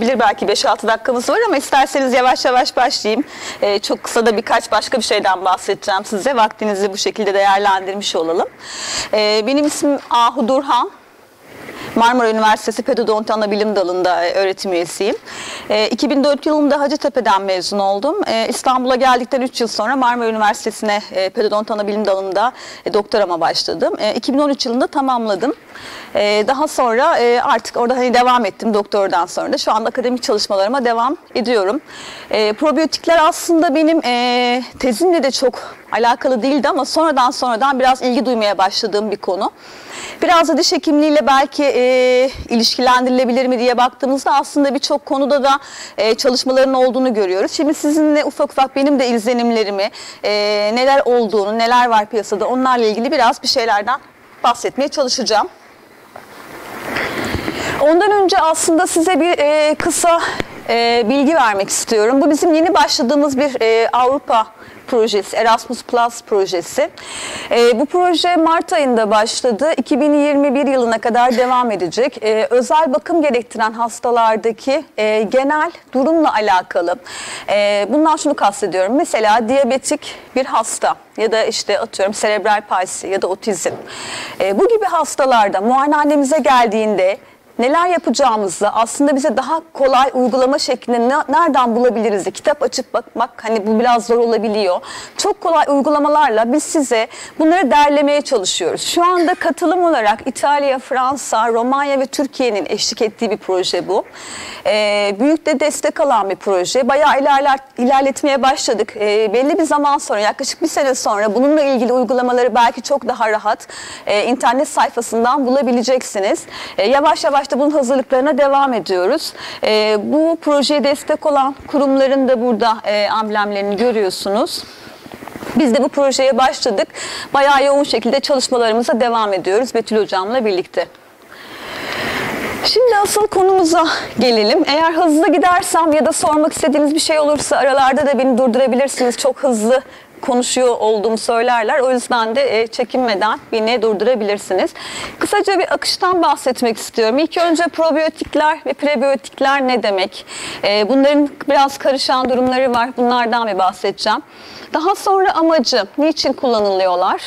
Bilir belki 5-6 dakikamız var ama isterseniz yavaş yavaş başlayayım. Ee, çok kısa da birkaç başka bir şeyden bahsedeceğim size. Vaktinizi bu şekilde değerlendirmiş olalım. Ee, benim ismim Ahu Durhan. Marmara Üniversitesi Pedodonti Anabilim Dalı'nda e, öğretim üyesiyim. E, 2004 yılında Hacettepe'den mezun oldum. E, İstanbul'a geldikten 3 yıl sonra Marmara Üniversitesi'ne e, Pedodonti Anabilim Dalı'nda e, doktorama başladım. E, 2013 yılında tamamladım. E, daha sonra e, artık orada hani devam ettim doktordan sonra da. Şu anda akademik çalışmalarıma devam ediyorum. E, probiyotikler aslında benim e, tezimle de çok alakalı değildi ama sonradan sonradan biraz ilgi duymaya başladığım bir konu. Biraz da diş hekimliğiyle belki e, ilişkilendirilebilir mi diye baktığımızda aslında birçok konuda da e, çalışmaların olduğunu görüyoruz. Şimdi sizinle ufak ufak benim de izlenimlerimi, e, neler olduğunu, neler var piyasada onlarla ilgili biraz bir şeylerden bahsetmeye çalışacağım. Ondan önce aslında size bir e, kısa e, bilgi vermek istiyorum. Bu bizim yeni başladığımız bir e, Avrupa projesi, Erasmus Plus projesi. E, bu proje Mart ayında başladı. 2021 yılına kadar devam edecek. E, özel bakım gerektiren hastalardaki e, genel durumla alakalı. E, bundan şunu kastediyorum. Mesela diyabetik bir hasta ya da işte atıyorum serebral palsi ya da otizm. E, bu gibi hastalarda muayenehanemize geldiğinde neler yapacağımızı aslında bize daha kolay uygulama şeklinde ne- nereden bulabiliriz? Kitap açıp bakmak hani bu biraz zor olabiliyor. Çok kolay uygulamalarla biz size bunları derlemeye çalışıyoruz. Şu anda katılım olarak İtalya, Fransa, Romanya ve Türkiye'nin eşlik ettiği bir proje bu. Ee, büyük de destek alan bir proje. Bayağı ilerler, ilerletmeye başladık. Ee, belli bir zaman sonra yaklaşık bir sene sonra bununla ilgili uygulamaları belki çok daha rahat e, internet sayfasından bulabileceksiniz. E, yavaş yavaş da bunun hazırlıklarına devam ediyoruz. E, bu projeye destek olan kurumların da burada e, amblemlerini görüyorsunuz. Biz de bu projeye başladık. Bayağı yoğun şekilde çalışmalarımıza devam ediyoruz Betül Hocam'la birlikte. Şimdi asıl konumuza gelelim. Eğer hızlı gidersem ya da sormak istediğiniz bir şey olursa aralarda da beni durdurabilirsiniz. Çok hızlı konuşuyor olduğumu söylerler. O yüzden de e, çekinmeden beni durdurabilirsiniz. Kısaca bir akıştan bahsetmek istiyorum. İlk önce probiyotikler ve prebiyotikler ne demek? E, bunların biraz karışan durumları var. Bunlardan bir bahsedeceğim. Daha sonra amacı, niçin kullanılıyorlar?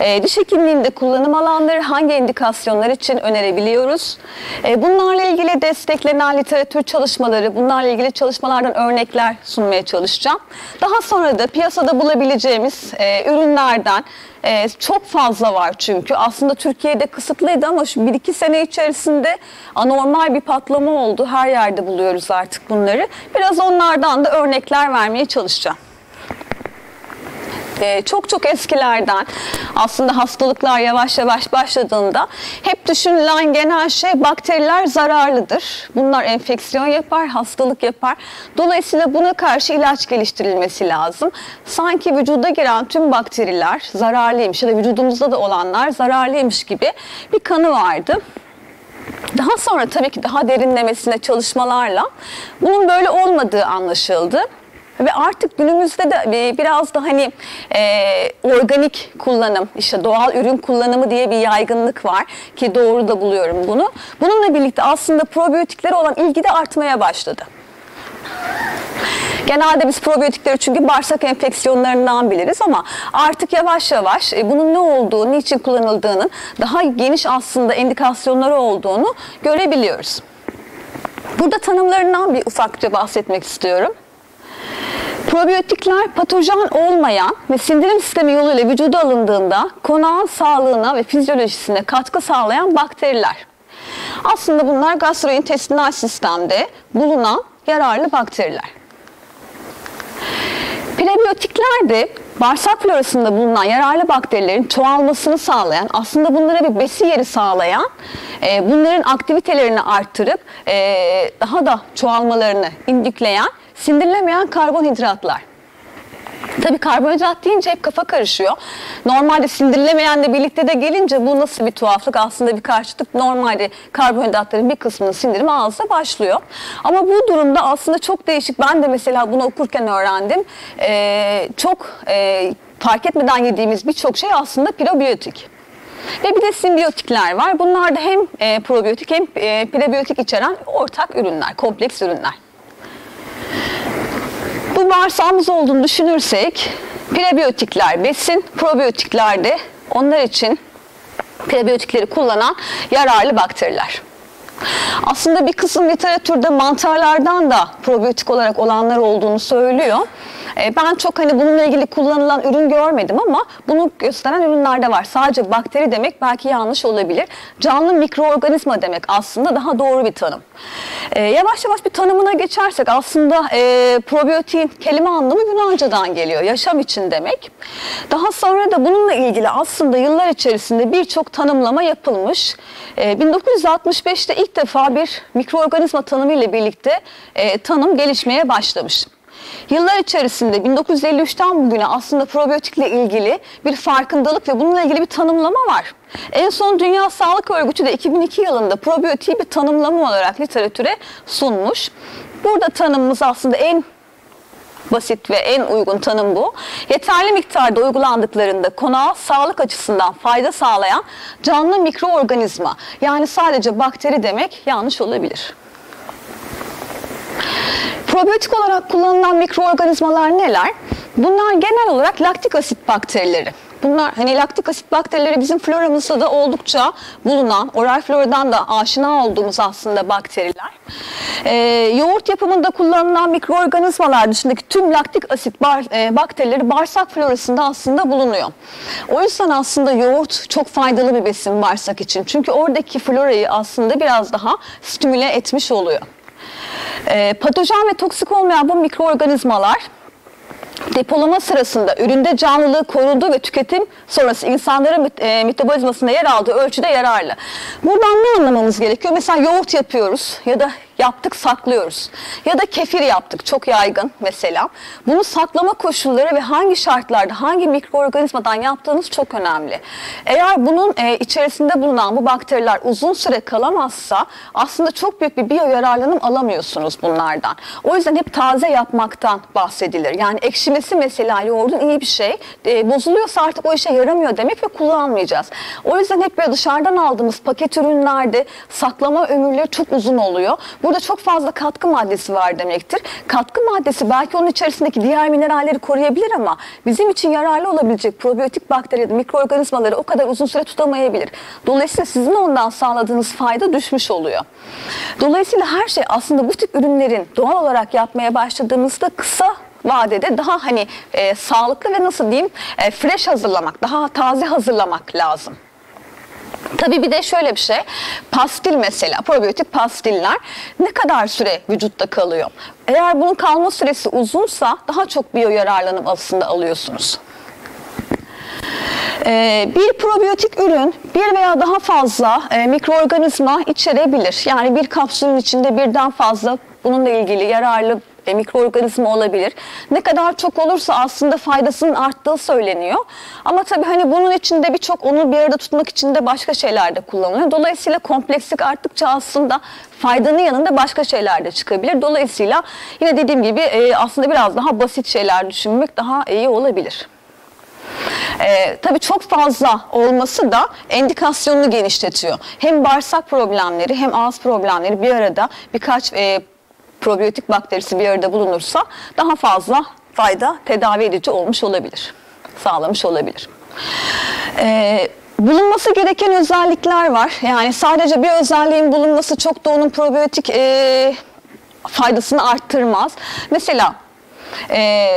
E, diş hekimliğinde kullanım alanları hangi indikasyonlar için önerebiliyoruz? E, bunlarla ilgili desteklenen literatür çalışmaları, bunlarla ilgili çalışmalardan örnekler sunmaya çalışacağım. Daha sonra da piyasada bulabileceğimiz e, ürünlerden e, çok fazla var çünkü. Aslında Türkiye'de kısıtlıydı ama şu 1-2 sene içerisinde anormal bir patlama oldu. Her yerde buluyoruz artık bunları. Biraz onlardan da örnekler vermeye çalışacağım. Ee, çok çok eskilerden aslında hastalıklar yavaş yavaş başladığında hep düşünülen genel şey bakteriler zararlıdır. Bunlar enfeksiyon yapar, hastalık yapar. Dolayısıyla buna karşı ilaç geliştirilmesi lazım. Sanki vücuda giren tüm bakteriler zararlıymış ya da vücudumuzda da olanlar zararlıymış gibi bir kanı vardı. Daha sonra tabii ki daha derinlemesine çalışmalarla bunun böyle olmadığı anlaşıldı. Ve artık günümüzde de bir- biraz da hani e, organik kullanım, işte doğal ürün kullanımı diye bir yaygınlık var ki doğru da buluyorum bunu. Bununla birlikte aslında probiyotiklere olan ilgi de artmaya başladı. Genelde biz probiyotikleri çünkü bağırsak enfeksiyonlarından biliriz ama artık yavaş yavaş e, bunun ne olduğu, niçin kullanıldığının daha geniş aslında indikasyonları olduğunu görebiliyoruz. Burada tanımlarından bir ufakça bahsetmek istiyorum. Probiyotikler patojen olmayan ve sindirim sistemi yoluyla vücuda alındığında konağın sağlığına ve fizyolojisine katkı sağlayan bakteriler. Aslında bunlar gastrointestinal sistemde bulunan yararlı bakteriler. Prebiyotikler de bağırsak florasında bulunan yararlı bakterilerin çoğalmasını sağlayan, aslında bunlara bir besi yeri sağlayan, e, bunların aktivitelerini arttırıp e, daha da çoğalmalarını indükleyen, sindirilemeyen karbonhidratlar. Tabii karbonhidrat deyince hep kafa karışıyor. Normalde sindirilemeyenle birlikte de gelince bu nasıl bir tuhaflık? Aslında bir karşıtlık. Normalde karbonhidratların bir kısmının sindirimi ağızda başlıyor. Ama bu durumda aslında çok değişik. Ben de mesela bunu okurken öğrendim. Ee, çok e, fark etmeden yediğimiz birçok şey aslında probiyotik. Ve bir de simbiyotikler var. Bunlar da hem e, probiyotik hem e, prebiyotik içeren ortak ürünler, kompleks ürünler. Bu bağırsağımız olduğunu düşünürsek prebiyotikler besin, probiyotikler de onlar için prebiyotikleri kullanan yararlı bakteriler. Aslında bir kısım literatürde mantarlardan da probiyotik olarak olanlar olduğunu söylüyor. E, ben çok hani bununla ilgili kullanılan ürün görmedim ama bunu gösteren ürünler de var. Sadece bakteri demek belki yanlış olabilir. Canlı mikroorganizma demek aslında daha doğru bir tanım. E, yavaş yavaş bir tanımına geçersek aslında e, probiyotiğin kelime anlamı Yunanca'dan geliyor. Yaşam için demek. Daha sonra da bununla ilgili aslında yıllar içerisinde birçok tanımlama yapılmış. 1965'te ilk defa bir mikroorganizma tanımı ile birlikte tanım gelişmeye başlamış. Yıllar içerisinde 1953'ten bugüne aslında probiyotikle ilgili bir farkındalık ve bununla ilgili bir tanımlama var. En son Dünya Sağlık Örgütü de 2002 yılında probiyotiği bir tanımlama olarak literatüre sunmuş. Burada tanımımız aslında en basit ve en uygun tanım bu. Yeterli miktarda uygulandıklarında konağa sağlık açısından fayda sağlayan canlı mikroorganizma yani sadece bakteri demek yanlış olabilir. Probiyotik olarak kullanılan mikroorganizmalar neler? Bunlar genel olarak laktik asit bakterileri. Bunlar hani laktik asit bakterileri bizim floramızda da oldukça bulunan, oral floradan da aşina olduğumuz aslında bakteriler. Ee, yoğurt yapımında kullanılan mikroorganizmalar dışındaki tüm laktik asit bar, e, bakterileri bağırsak florasında aslında bulunuyor. O yüzden aslında yoğurt çok faydalı bir besin bağırsak için. Çünkü oradaki florayı aslında biraz daha stimüle etmiş oluyor. E, patojen ve toksik olmayan bu mikroorganizmalar depolama sırasında üründe canlılığı korunduğu ve tüketim sonrası insanların e, metabolizmasında yer aldığı ölçüde yararlı. Buradan ne anlamamız gerekiyor? Mesela yoğurt yapıyoruz ya da yaptık saklıyoruz. Ya da kefir yaptık çok yaygın mesela. Bunu saklama koşulları ve hangi şartlarda hangi mikroorganizmadan yaptığınız çok önemli. Eğer bunun e, içerisinde bulunan bu bakteriler uzun süre kalamazsa aslında çok büyük bir biyo yararlanım alamıyorsunuz bunlardan. O yüzden hep taze yapmaktan bahsedilir. Yani ekşimesi mesela yoğurdun iyi bir şey. E, bozuluyorsa artık o işe yaramıyor demek ve kullanmayacağız. O yüzden hep böyle dışarıdan aldığımız paket ürünlerde saklama ömürleri çok uzun oluyor. Burada çok fazla katkı maddesi var demektir. Katkı maddesi belki onun içerisindeki diğer mineralleri koruyabilir ama bizim için yararlı olabilecek probiyotik bakteri ya da mikroorganizmaları o kadar uzun süre tutamayabilir. Dolayısıyla sizin ondan sağladığınız fayda düşmüş oluyor. Dolayısıyla her şey aslında bu tip ürünlerin doğal olarak yapmaya başladığımızda kısa vadede daha hani e, sağlıklı ve nasıl diyeyim e, fresh hazırlamak, daha taze hazırlamak lazım. Tabii bir de şöyle bir şey, pastil mesela, probiyotik pastiller ne kadar süre vücutta kalıyor? Eğer bunun kalma süresi uzunsa daha çok biyo yararlanım aslında alıyorsunuz. Ee, bir probiyotik ürün bir veya daha fazla e, mikroorganizma içerebilir. Yani bir kapsülün içinde birden fazla bununla ilgili yararlı e, mikroorganizma olabilir. Ne kadar çok olursa aslında faydasının arttığı söyleniyor. Ama tabii hani bunun içinde birçok onu bir arada tutmak için de başka şeyler de kullanılıyor. Dolayısıyla komplekslik arttıkça aslında faydanın yanında başka şeyler de çıkabilir. Dolayısıyla yine dediğim gibi e, aslında biraz daha basit şeyler düşünmek daha iyi olabilir. Ee, tabii çok fazla olması da endikasyonunu genişletiyor. Hem bağırsak problemleri hem ağız problemleri bir arada birkaç e, probiyotik bakterisi bir arada bulunursa daha fazla fayda tedavi edici olmuş olabilir. Sağlamış olabilir. Ee, bulunması gereken özellikler var. Yani sadece bir özelliğin bulunması çok da onun probiyotik e, faydasını arttırmaz. Mesela e,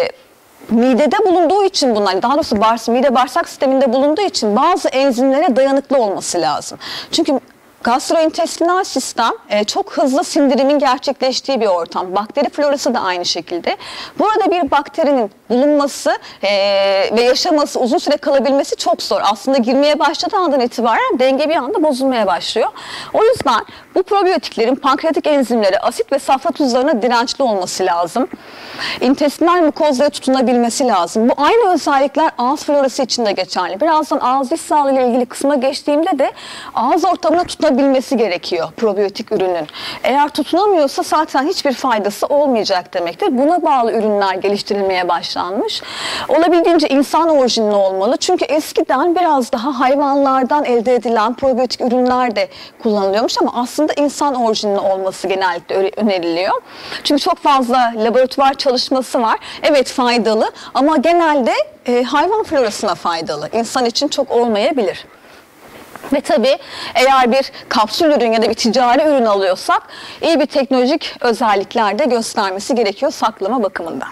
midede bulunduğu için bunlar, daha doğrusu bağırs mide bağırsak sisteminde bulunduğu için bazı enzimlere dayanıklı olması lazım. Çünkü Gastrointestinal sistem e, çok hızlı sindirimin gerçekleştiği bir ortam. Bakteri florası da aynı şekilde. Burada bir bakterinin bulunması e, ve yaşaması, uzun süre kalabilmesi çok zor. Aslında girmeye başladığı andan itibaren denge bir anda bozulmaya başlıyor. O yüzden bu probiyotiklerin pankreatik enzimlere, asit ve safra tuzlarına dirençli olması lazım. İntestinal mukozlara tutunabilmesi lazım. Bu aynı özellikler ağız florası için de geçerli. Birazdan ağız diş sağlığı ile ilgili kısma geçtiğimde de ağız ortamına tutunabilmesi gerekiyor probiyotik ürünün. Eğer tutunamıyorsa zaten hiçbir faydası olmayacak demektir. Buna bağlı ürünler geliştirilmeye başlanmış. Olabildiğince insan orijinli olmalı. Çünkü eskiden biraz daha hayvanlardan elde edilen probiyotik ürünler de kullanılıyormuş ama aslında insan orijinli olması genellikle öneriliyor. Çünkü çok fazla laboratuvar çalışması var. Evet faydalı ama genelde e, hayvan florasına faydalı. İnsan için çok olmayabilir. Ve tabii eğer bir kapsül ürün ya da bir ticari ürün alıyorsak iyi bir teknolojik özellikler de göstermesi gerekiyor saklama bakımından.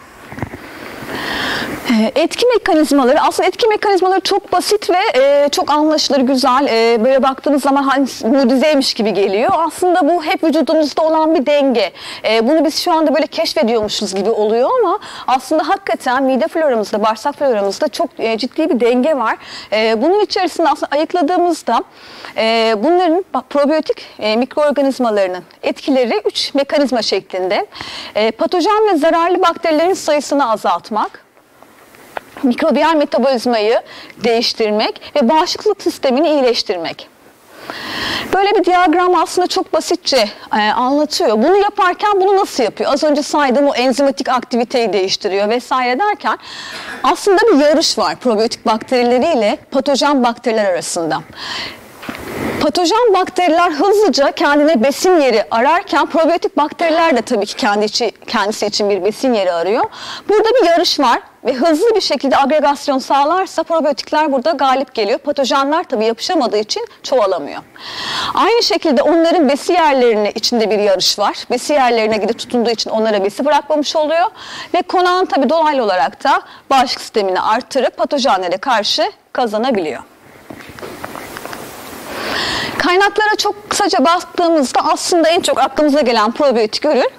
Ee, etki mekanizmaları aslında etki mekanizmaları çok basit ve e, çok anlaşılır, güzel. E, böyle baktığınız zaman hani mucizeymiş gibi geliyor. Aslında bu hep vücudumuzda olan bir denge. E, bunu biz şu anda böyle keşfediyormuşuz gibi oluyor ama aslında hakikaten mide floramızda, bağırsak floramızda çok e, ciddi bir denge var. E, bunun içerisinde aslında ayıkladığımızda e, bunların probiyotik e, mikroorganizmalarının etkileri 3 mekanizma şeklinde. E, patojen ve zararlı bakterilerin sayısını azaltmak, mikrobiyal metabolizmayı değiştirmek ve bağışıklık sistemini iyileştirmek. Böyle bir diyagram aslında çok basitçe e, anlatıyor. Bunu yaparken bunu nasıl yapıyor? Az önce saydığım o enzimatik aktiviteyi değiştiriyor vesaire derken aslında bir yarış var probiyotik bakterileriyle patojen bakteriler arasında. Patojen bakteriler hızlıca kendine besin yeri ararken probiyotik bakteriler de tabii ki kendi içi, kendisi için bir besin yeri arıyor. Burada bir yarış var ve hızlı bir şekilde agregasyon sağlarsa probiyotikler burada galip geliyor. Patojenler tabii yapışamadığı için çoğalamıyor. Aynı şekilde onların besi yerlerinin içinde bir yarış var. Besi yerlerine gidip tutunduğu için onlara besi bırakmamış oluyor. Ve konağın tabii dolaylı olarak da bağışıklık sistemini arttırıp patojenlere karşı kazanabiliyor. Kaynaklara çok kısaca baktığımızda aslında en çok aklımıza gelen probiyotik ürün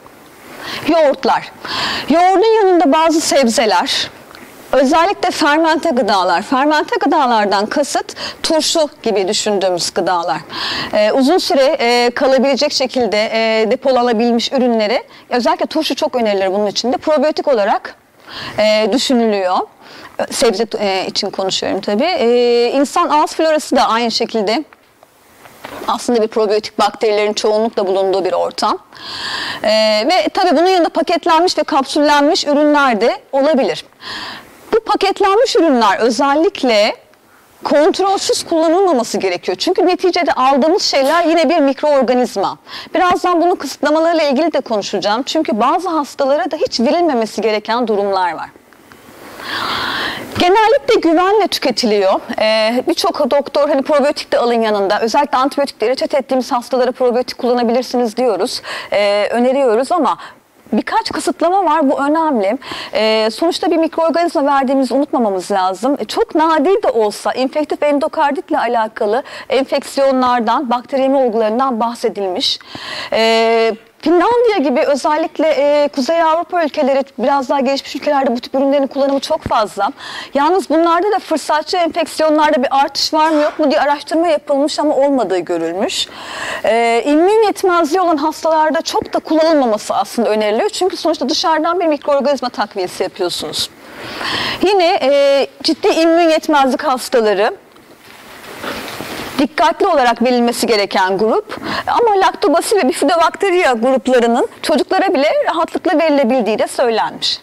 yoğurtlar. Yoğurdun yanında bazı sebzeler, Özellikle fermente gıdalar. Fermente gıdalardan kasıt turşu gibi düşündüğümüz gıdalar. Ee, uzun süre e, kalabilecek şekilde e, depolanabilmiş ürünleri, özellikle turşu çok önerilir bunun için de probiyotik olarak e, düşünülüyor. Sebze e, için konuşuyorum tabii. E, insan ağız florası da aynı şekilde aslında bir probiyotik bakterilerin çoğunlukla bulunduğu bir ortam. Ee, ve tabii bunun yanında paketlenmiş ve kapsüllenmiş ürünler de olabilir. Bu paketlenmiş ürünler özellikle kontrolsüz kullanılmaması gerekiyor. Çünkü neticede aldığımız şeyler yine bir mikroorganizma. Birazdan bunun kısıtlamalarıyla ilgili de konuşacağım. Çünkü bazı hastalara da hiç verilmemesi gereken durumlar var. Genellikle güvenle tüketiliyor. Ee, Birçok doktor hani probiyotik de alın yanında. Özellikle antibiyotikleri reçete ettiğimiz hastalara probiyotik kullanabilirsiniz diyoruz. Ee, öneriyoruz ama Birkaç kısıtlama var bu önemli. Ee, sonuçta bir mikroorganizma verdiğimizi unutmamamız lazım. E, çok nadir de olsa infektif endokarditle alakalı enfeksiyonlardan, bakteriyemi olgularından bahsedilmiş. Ee, Finlandiya gibi özellikle e, Kuzey Avrupa ülkeleri biraz daha gelişmiş ülkelerde bu tip ürünlerin kullanımı çok fazla. Yalnız bunlarda da fırsatçı enfeksiyonlarda bir artış var mı yok mu diye araştırma yapılmış ama olmadığı görülmüş. E, immün yetmezliği olan hastalarda çok da kullanılmaması aslında öneriliyor. Çünkü sonuçta dışarıdan bir mikroorganizma takviyesi yapıyorsunuz. Yine e, ciddi immün yetmezlik hastaları dikkatli olarak verilmesi gereken grup. Ama laktobasil ve bifidobakteriya gruplarının çocuklara bile rahatlıkla verilebildiği de söylenmiş.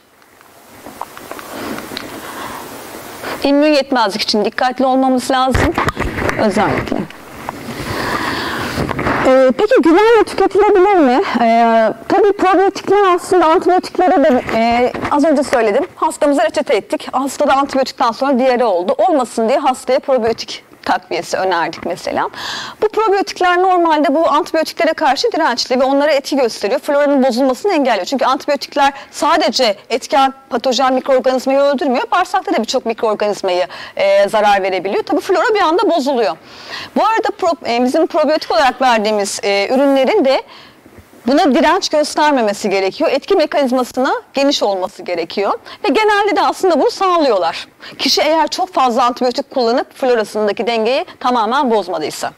İmmün yetmezlik için dikkatli olmamız lazım. Özellikle. Ee, peki güvenle tüketilebilir mi? Ee, tabii probiyotikler aslında antibiyotiklere de e, az önce söyledim. Hastamıza reçete ettik. Hastada antibiyotikten sonra diğeri oldu. Olmasın diye hastaya probiyotik takviyesi önerdik mesela. Bu probiyotikler normalde bu antibiyotiklere karşı dirençli ve onlara etki gösteriyor. Floranın bozulmasını engelliyor. Çünkü antibiyotikler sadece etken patojen mikroorganizmayı öldürmüyor. Bağırsakta da birçok mikroorganizmayı e, zarar verebiliyor. Tabii flora bir anda bozuluyor. Bu arada pro, e, bizim probiyotik olarak verdiğimiz e, ürünlerin de Buna direnç göstermemesi gerekiyor. Etki mekanizmasına geniş olması gerekiyor. Ve genelde de aslında bunu sağlıyorlar. Kişi eğer çok fazla antibiyotik kullanıp florasındaki dengeyi tamamen bozmadıysa.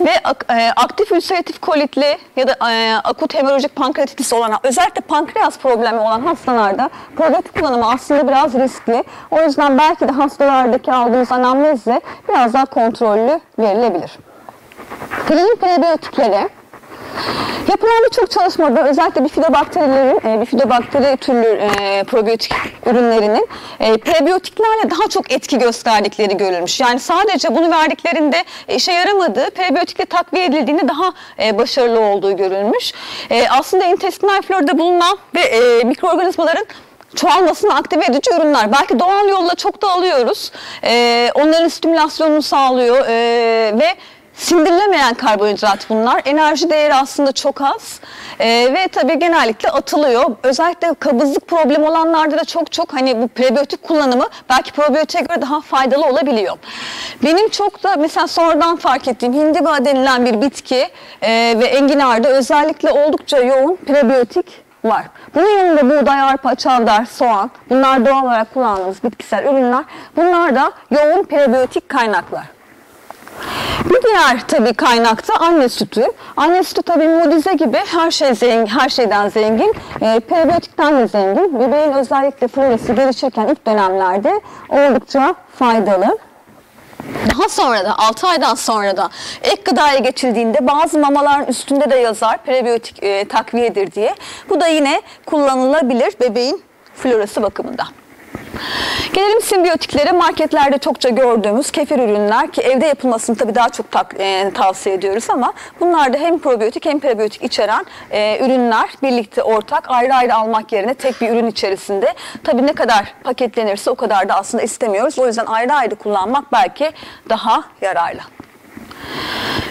Ve e, aktif ülseratif kolitli ya da e, akut hemorajik pankreatitis olan özellikle pankreas problemi olan hastalarda probiyotik kullanımı aslında biraz riskli. O yüzden belki de hastalardaki aldığımız anamnezle biraz daha kontrollü verilebilir. Klinik prebiyotikleri Yapılan birçok çalışmada özellikle bifidobakterilerin, e, bifidobakteri türlü e, probiyotik ürünlerinin e, prebiyotiklerle daha çok etki gösterdikleri görülmüş. Yani sadece bunu verdiklerinde işe yaramadığı, prebiyotikle takviye edildiğinde daha başarılı olduğu görülmüş. Aslında intestinal florada bulunan ve mikroorganizmaların çoğalmasını aktive edici ürünler. Belki doğal yolla çok da alıyoruz. Onların stimülasyonunu sağlıyor ve Sindirilemeyen karbonhidrat bunlar. Enerji değeri aslında çok az Ee, ve tabii genellikle atılıyor. Özellikle kabızlık problemi olanlarda da çok çok hani bu prebiyotik kullanımı belki probiyotiğe göre daha faydalı olabiliyor. Benim çok da mesela sonradan fark ettiğim hindiba denilen bir bitki e, ve enginarda özellikle oldukça yoğun prebiyotik var. Bunun yanında buğday, arpa, çavdar, soğan bunlar doğal olarak kullandığımız bitkisel ürünler. Bunlar da yoğun prebiyotik kaynaklar. Bir diğer tabii kaynakta anne sütü. Anne sütü tabii mucize gibi her şey zengin, her şeyden zengin. E, prebiyotikten de zengin. Bebeğin özellikle florası gelişirken ilk dönemlerde oldukça faydalı. Daha sonra da 6 aydan sonra da ek gıdaya geçildiğinde bazı mamaların üstünde de yazar prebiyotik e, takviyedir diye. Bu da yine kullanılabilir bebeğin florası bakımından. Gelelim simbiyotiklere. Marketlerde çokça gördüğümüz kefir ürünler ki evde yapılmasını tabii daha çok tak, e, tavsiye ediyoruz ama bunlar da hem probiyotik hem prebiyotik içeren e, ürünler birlikte ortak ayrı ayrı almak yerine tek bir ürün içerisinde tabii ne kadar paketlenirse o kadar da aslında istemiyoruz. O yüzden ayrı ayrı kullanmak belki daha yararlı.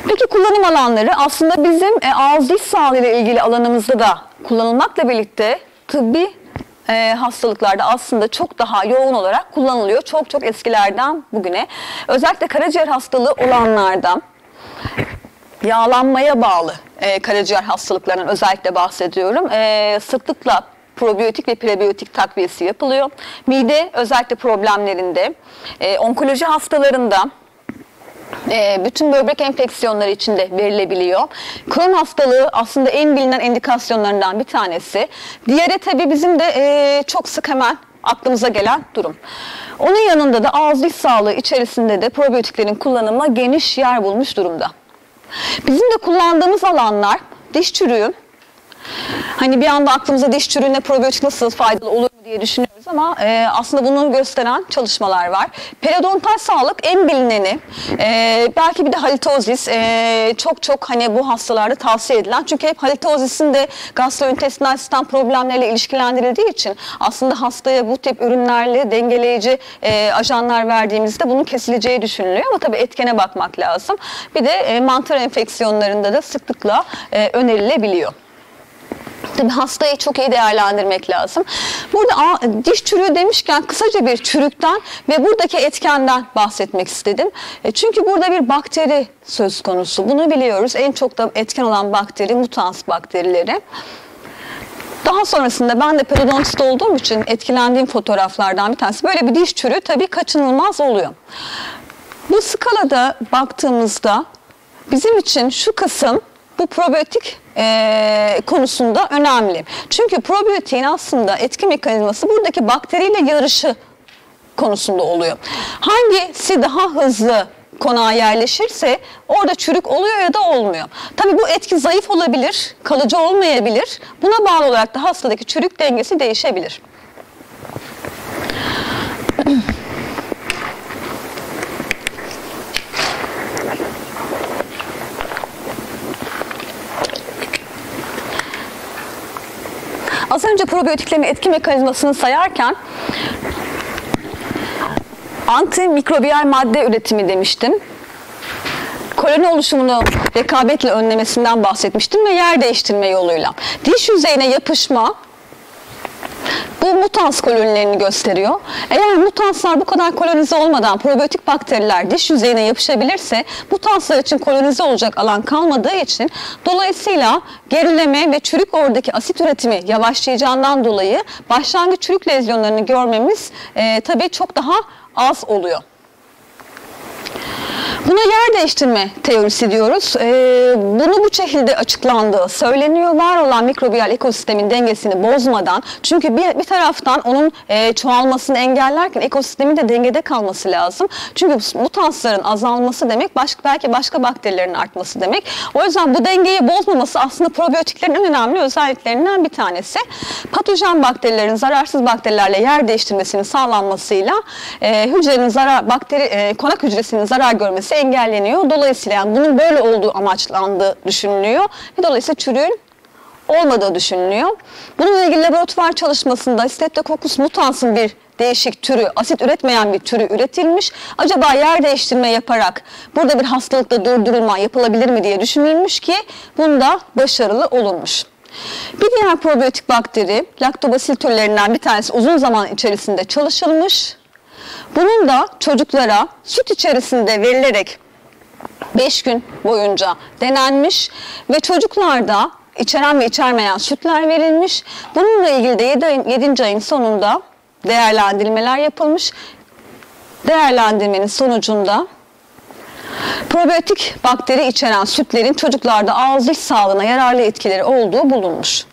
Peki kullanım alanları aslında bizim e, ağız diş sağlığı ile ilgili alanımızda da kullanılmakla birlikte tıbbi e, hastalıklarda aslında çok daha yoğun olarak kullanılıyor. Çok çok eskilerden bugüne. Özellikle karaciğer hastalığı olanlarda yağlanmaya bağlı e, karaciğer hastalıklarından özellikle bahsediyorum. E, sıklıkla probiyotik ve prebiyotik takviyesi yapılıyor. Mide özellikle problemlerinde, e, onkoloji hastalarında, e, bütün böbrek enfeksiyonları için de verilebiliyor. Kron hastalığı aslında en bilinen indikasyonlarından bir tanesi. Diğeri tabii bizim de e, çok sık hemen aklımıza gelen durum. Onun yanında da ağız diş sağlığı içerisinde de probiyotiklerin kullanımı geniş yer bulmuş durumda. Bizim de kullandığımız alanlar diş çürüğü, Hani bir anda aklımıza diş çürüğüne probiyotik nasıl faydalı olur diye düşünüyoruz ama e, aslında bunu gösteren çalışmalar var. Periodontal sağlık en bilineni. E, belki bir de halitozis e, çok çok hani bu hastalarda tavsiye edilen. Çünkü hep halitozisin de gastrointestinal sistem problemleriyle ilişkilendirildiği için aslında hastaya bu tip ürünlerle dengeleyici e, ajanlar verdiğimizde bunun kesileceği düşünülüyor ama tabii etkene bakmak lazım. Bir de e, mantar enfeksiyonlarında da sıklıkla e, önerilebiliyor. Tabii hastayı çok iyi değerlendirmek lazım. Burada diş çürüğü demişken kısaca bir çürükten ve buradaki etkenden bahsetmek istedim. E, çünkü burada bir bakteri söz konusu. Bunu biliyoruz. En çok da etken olan bakteri mutans bakterileri. Daha sonrasında ben de periodontist olduğum için etkilendiğim fotoğraflardan bir tanesi. Böyle bir diş çürüğü tabii kaçınılmaz oluyor. Bu skalada baktığımızda bizim için şu kısım bu probiyotik e, konusunda önemli. Çünkü probiyotiğin aslında etki mekanizması buradaki bakteriyle yarışı konusunda oluyor. Hangisi daha hızlı konağa yerleşirse orada çürük oluyor ya da olmuyor. Tabi bu etki zayıf olabilir, kalıcı olmayabilir. Buna bağlı olarak da hastadaki çürük dengesi değişebilir. Az önce probiyotiklerin etki mekanizmasını sayarken antimikrobiyal madde üretimi demiştim. Koloni oluşumunu rekabetle önlemesinden bahsetmiştim ve yer değiştirme yoluyla. Diş yüzeyine yapışma bu mutans kolonilerini gösteriyor. Eğer mutanslar bu kadar kolonize olmadan probiyotik bakteriler diş yüzeyine yapışabilirse mutanslar için kolonize olacak alan kalmadığı için dolayısıyla gerileme ve çürük oradaki asit üretimi yavaşlayacağından dolayı başlangıç çürük lezyonlarını görmemiz e, tabii çok daha az oluyor. Buna yer değiştirme teorisi diyoruz. Ee, bunu bu şekilde açıklandığı söyleniyor. Var olan mikrobiyal ekosistemin dengesini bozmadan çünkü bir, bir taraftan onun e, çoğalmasını engellerken ekosistemin de dengede kalması lazım. Çünkü mutansların azalması demek başka, belki başka bakterilerin artması demek. O yüzden bu dengeyi bozmaması aslında probiyotiklerin en önemli özelliklerinden bir tanesi. Patojen bakterilerin zararsız bakterilerle yer değiştirmesinin sağlanmasıyla e, hücrenin zarar bakteri e, konak hücresinin zarar görmesi engelleniyor. Dolayısıyla yani bunun böyle olduğu amaçlandığı düşünülüyor. Ve dolayısıyla çürüğün olmadığı düşünülüyor. Bununla ilgili laboratuvar çalışmasında Streptococcus mutansın bir değişik türü, asit üretmeyen bir türü üretilmiş. Acaba yer değiştirme yaparak burada bir hastalıkta durdurulma yapılabilir mi diye düşünülmüş ki bunda başarılı olunmuş. Bir diğer probiyotik bakteri laktobasil türlerinden bir tanesi uzun zaman içerisinde çalışılmış. Bunun da çocuklara süt içerisinde verilerek 5 gün boyunca denenmiş ve çocuklarda içeren ve içermeyen sütler verilmiş. Bununla ilgili de 7 ayın, 7. ayın sonunda değerlendirmeler yapılmış. Değerlendirmenin sonucunda probiyotik bakteri içeren sütlerin çocuklarda ağız diş sağlığına yararlı etkileri olduğu bulunmuş.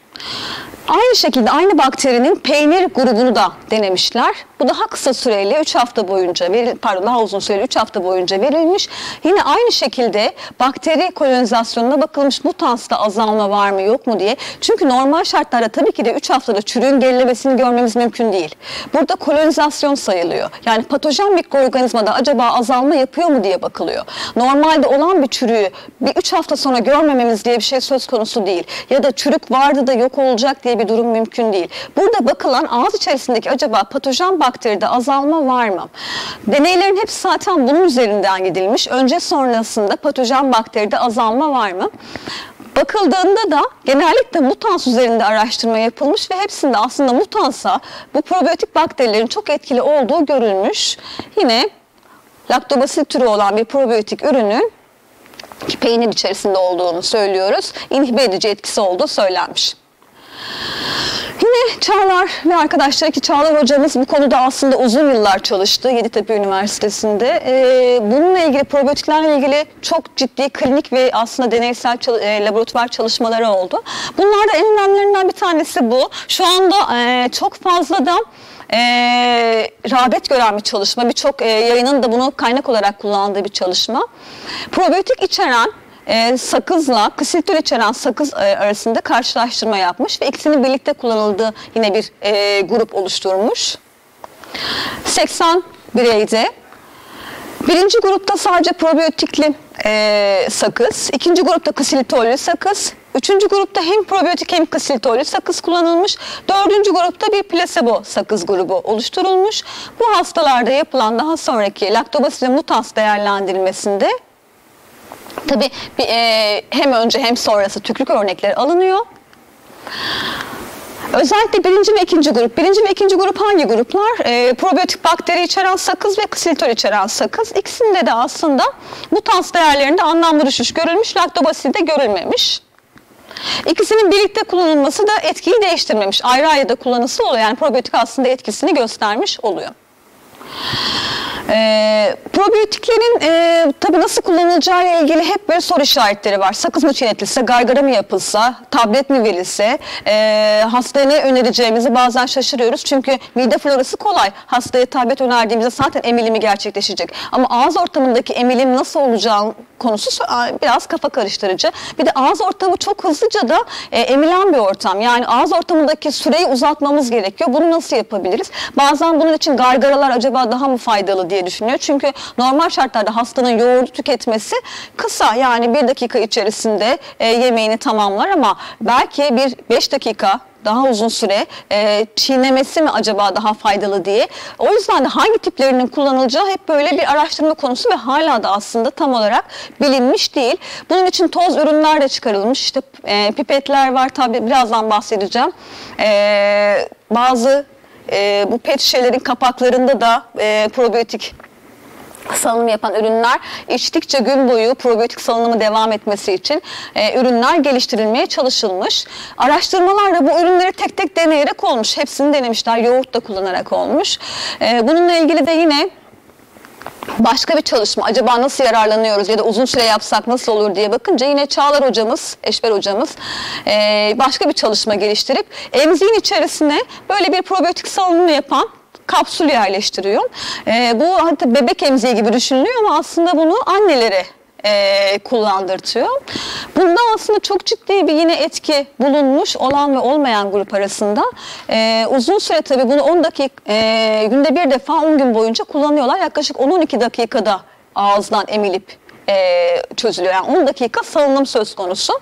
Aynı şekilde aynı bakterinin peynir grubunu da denemişler. Bu daha kısa süreli 3 hafta boyunca veril, pardon daha uzun süreli 3 hafta boyunca verilmiş. Yine aynı şekilde bakteri kolonizasyonuna bakılmış mutansta azalma var mı yok mu diye. Çünkü normal şartlarda tabii ki de 3 haftada çürüğün gerilemesini görmemiz mümkün değil. Burada kolonizasyon sayılıyor. Yani patojen mikroorganizmada acaba azalma yapıyor mu diye bakılıyor. Normalde olan bir çürüğü bir 3 hafta sonra görmememiz diye bir şey söz konusu değil. Ya da çürük vardı da yok olacak diye bir durum mümkün değil. Burada bakılan ağız içerisindeki acaba patojen bakteride azalma var mı? Deneylerin hepsi zaten bunun üzerinden gidilmiş. Önce sonrasında patojen bakteride azalma var mı? Bakıldığında da genellikle mutans üzerinde araştırma yapılmış ve hepsinde aslında mutansa bu probiyotik bakterilerin çok etkili olduğu görülmüş. Yine laktobasil türü olan bir probiyotik ürünün peynir içerisinde olduğunu söylüyoruz. İnhibe edici etkisi olduğu söylenmiş. Yine Çağlar ve arkadaşlar ki Çağlar hocamız bu konuda aslında uzun yıllar çalıştı Yeditepe Üniversitesi'nde. Ee, bununla ilgili probiyotiklerle ilgili çok ciddi klinik ve aslında deneysel çal e, laboratuvar çalışmaları oldu. Bunlar da en önemlilerinden bir tanesi bu. Şu anda e, çok fazla da e, rağbet gören bir çalışma. Birçok e, yayının da bunu kaynak olarak kullandığı bir çalışma. Probiyotik içeren e, sakızla ksilitol içeren sakız e, arasında karşılaştırma yapmış ve ikisinin birlikte kullanıldığı yine bir e, grup oluşturmuş. 80 bireyde Birinci grupta sadece probiyotikli e, sakız, ikinci grupta ksilitollü sakız, üçüncü grupta hem probiyotik hem ksilitollü sakız kullanılmış, dördüncü grupta bir plasebo sakız grubu oluşturulmuş. Bu hastalarda yapılan daha sonraki laktobasil mutans değerlendirilmesinde Tabii e, hem önce hem sonrası tükürük örnekleri alınıyor. Özellikle birinci ve ikinci grup. Birinci ve ikinci grup hangi gruplar? E, probiyotik bakteri içeren sakız ve ksilitol içeren sakız. İkisinde de aslında mutans değerlerinde anlamlı düşüş görülmüş, laktobasilde görülmemiş. İkisinin birlikte kullanılması da etkiyi değiştirmemiş. Ayrı ayrı da kullanısı oluyor. Yani probiyotik aslında etkisini göstermiş oluyor. E, probiyotiklerin e, tabii nasıl kullanılacağı ile ilgili hep böyle soru işaretleri var. Sakız mı çiğnetilse, gargara mı yapılsa, tablet mi verilse, e, hastaya ne önereceğimizi bazen şaşırıyoruz. Çünkü mide florası kolay. Hastaya tablet önerdiğimizde zaten emilimi gerçekleşecek. Ama ağız ortamındaki emilim nasıl olacağı konusu biraz kafa karıştırıcı. Bir de ağız ortamı çok hızlıca da e, emilen bir ortam. Yani ağız ortamındaki süreyi uzatmamız gerekiyor. Bunu nasıl yapabiliriz? Bazen bunun için gargaralar acaba daha mı faydalı diye düşünüyor. Çünkü normal şartlarda hastanın yoğurdu tüketmesi kısa. Yani bir dakika içerisinde e, yemeğini tamamlar ama belki bir beş dakika daha uzun süre e, çiğnemesi mi acaba daha faydalı diye. O yüzden de hangi tiplerinin kullanılacağı hep böyle bir araştırma konusu ve hala da aslında tam olarak bilinmiş değil. Bunun için toz ürünler de çıkarılmış. İşte e, pipetler var tabi birazdan bahsedeceğim. E, bazı e, bu pet şişelerin kapaklarında da e, probiyotik salınım yapan ürünler içtikçe gün boyu probiyotik salınımı devam etmesi için e, ürünler geliştirilmeye çalışılmış. Araştırmalar da bu ürünleri tek tek deneyerek olmuş. Hepsini denemişler. Yoğurt da kullanarak olmuş. E, bununla ilgili de yine başka bir çalışma acaba nasıl yararlanıyoruz ya da uzun süre yapsak nasıl olur diye bakınca yine Çağlar hocamız, Eşber hocamız başka bir çalışma geliştirip emziğin içerisine böyle bir probiyotik salınımı yapan kapsül yerleştiriyor. Bu hatta bebek emziği gibi düşünülüyor ama aslında bunu annelere e, kullandırtıyor. Bunda aslında çok ciddi bir yine etki bulunmuş olan ve olmayan grup arasında. E, uzun süre tabii bunu 10 dakika e, günde bir defa 10 gün boyunca kullanıyorlar. Yaklaşık 10-12 dakikada ağızdan emilip e, çözülüyor. Yani 10 dakika salınım söz konusu.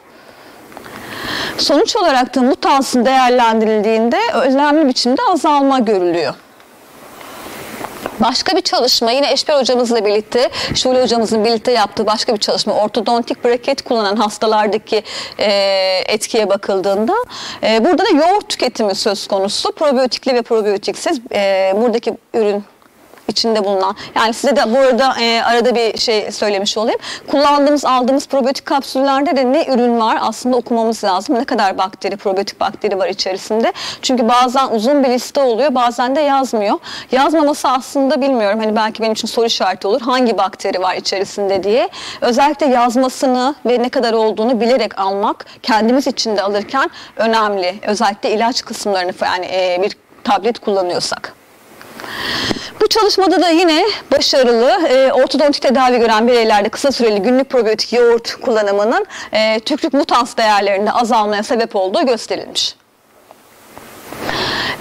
Sonuç olarak da mutansın değerlendirildiğinde önemli biçimde azalma görülüyor. Başka bir çalışma yine Eşber hocamızla birlikte, Şule hocamızın birlikte yaptığı başka bir çalışma ortodontik braket kullanan hastalardaki e, etkiye bakıldığında e, burada da yoğurt tüketimi söz konusu. Probiyotikli ve probiyotiksiz e, buradaki ürün içinde bulunan. Yani size de burada e, arada bir şey söylemiş olayım. Kullandığımız, aldığımız probiyotik kapsüllerde de ne ürün var aslında okumamız lazım. Ne kadar bakteri, probiyotik bakteri var içerisinde. Çünkü bazen uzun bir liste oluyor, bazen de yazmıyor. Yazmaması aslında bilmiyorum. Hani belki benim için soru işareti olur. Hangi bakteri var içerisinde diye. Özellikle yazmasını ve ne kadar olduğunu bilerek almak kendimiz için de alırken önemli. Özellikle ilaç kısımlarını yani e, bir tablet kullanıyorsak. Bu çalışmada da yine başarılı e, ortodontik tedavi gören bireylerde kısa süreli günlük probiyotik yoğurt kullanımının e, tükrük mutans değerlerinde azalmaya sebep olduğu gösterilmiş.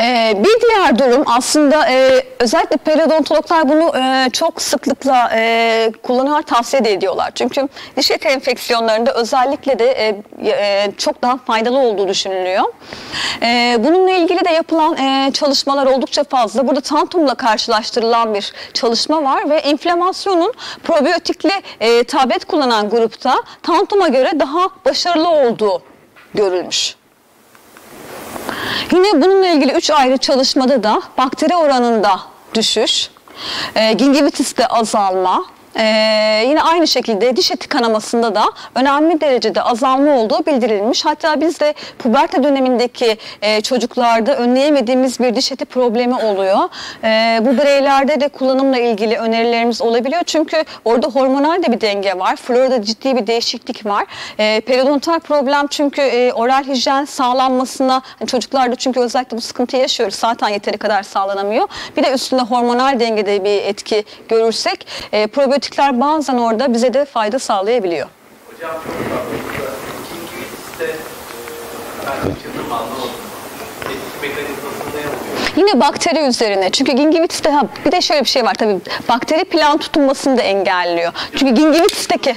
Ee, bir diğer durum aslında e, özellikle periodontologlar bunu e, çok sıklıkla e, kullanıyorlar, tavsiye de ediyorlar. Çünkü diş eti enfeksiyonlarında özellikle de e, e, çok daha faydalı olduğu düşünülüyor. E, bununla ilgili de yapılan e, çalışmalar oldukça fazla. Burada tantumla karşılaştırılan bir çalışma var ve inflamasyonun probiyotikli e, tablet kullanan grupta tantuma göre daha başarılı olduğu görülmüş. Yine bununla ilgili üç ayrı çalışmada da bakteri oranında düşüş, e, gingivitiste azalma, ee, yine aynı şekilde diş eti kanamasında da önemli derecede azalma olduğu bildirilmiş. Hatta bizde puberte dönemindeki e, çocuklarda önleyemediğimiz bir diş eti problemi oluyor. E, bu bireylerde de kullanımla ilgili önerilerimiz olabiliyor. Çünkü orada hormonal de bir denge var. Florada ciddi bir değişiklik var. E, periodontal problem çünkü e, oral hijyen sağlanmasına hani çocuklarda çünkü özellikle bu sıkıntı yaşıyoruz. Zaten yeteri kadar sağlanamıyor. Bir de üstünde hormonal dengede bir etki görürsek e, probiyotik probiyotikler bazen orada bize de fayda sağlayabiliyor. Hocam çok fazla Kingivitis'te ben kaçırdım anlamadım. Etik mekanizması ne oluyor? Yine bakteri üzerine. Çünkü gingivitiste ha, bir de şöyle bir şey var tabii. Bakteri plan tutunmasını da engelliyor. Çünkü gingivitisteki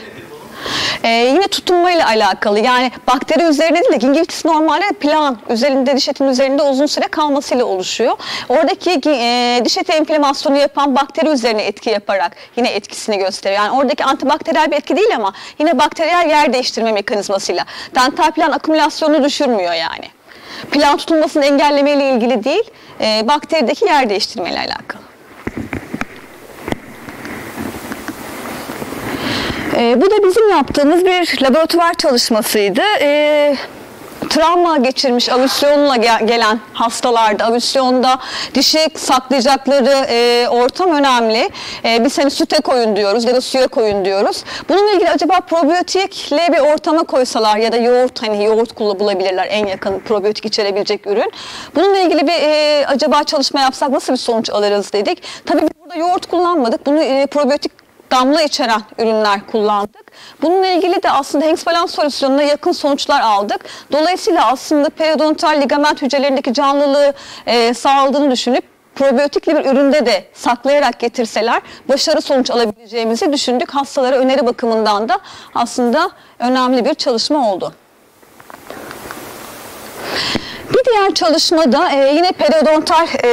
ee, yine tutunmayla alakalı. Yani bakteri üzerinde değil de gingivitis normalde plan üzerinde diş etinin üzerinde uzun süre kalmasıyla oluşuyor. Oradaki e, diş eti enflamasyonu yapan bakteri üzerine etki yaparak yine etkisini gösteriyor. Yani oradaki antibakteriyel bir etki değil ama yine bakteriyel yer değiştirme mekanizmasıyla. Dental plan akümülasyonunu düşürmüyor yani. Plan tutulmasını engellemeyle ilgili değil, e, bakterideki yer değiştirmeyle alakalı. E, bu da bizim yaptığımız bir laboratuvar çalışmasıydı. E, travma geçirmiş avüsyonla gelen hastalarda avisyonda dişi saklayacakları e, ortam önemli. E, biz hani süte koyun diyoruz ya da suya koyun diyoruz. Bununla ilgili acaba probiyotikle bir ortama koysalar ya da yoğurt hani yoğurt bulabilirler en yakın probiyotik içerebilecek ürün. Bununla ilgili bir e, acaba çalışma yapsak nasıl bir sonuç alırız dedik. Tabii biz burada yoğurt kullanmadık. Bunu e, probiyotik damla içeren ürünler kullandık. Bununla ilgili de aslında Hengst balans solüsyonuna yakın sonuçlar aldık. Dolayısıyla aslında periodontal ligament hücrelerindeki canlılığı e, sağladığını düşünüp probiyotikli bir üründe de saklayarak getirseler başarı sonuç alabileceğimizi düşündük. Hastalara öneri bakımından da aslında önemli bir çalışma oldu. Bir diğer çalışmada e, yine periodontal e,